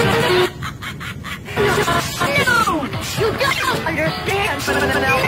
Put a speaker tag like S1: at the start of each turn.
S1: No! You don't understand!